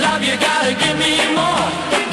love, you gotta give me more.